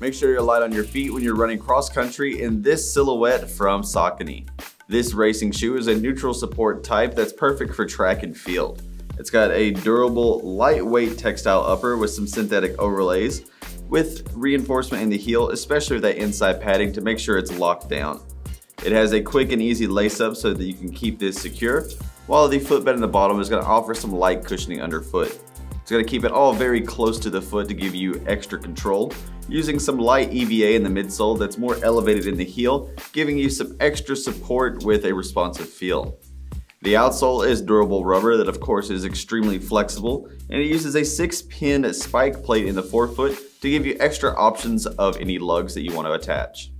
Make sure you're light on your feet when you're running cross country in this silhouette from Saucony. This racing shoe is a neutral support type that's perfect for track and field. It's got a durable, lightweight textile upper with some synthetic overlays with reinforcement in the heel, especially with that inside padding to make sure it's locked down. It has a quick and easy lace up so that you can keep this secure, while the footbed in the bottom is gonna offer some light cushioning underfoot. It's gonna keep it all very close to the foot to give you extra control, using some light EVA in the midsole that's more elevated in the heel, giving you some extra support with a responsive feel. The outsole is durable rubber that of course is extremely flexible and it uses a 6 pin spike plate in the forefoot to give you extra options of any lugs that you want to attach.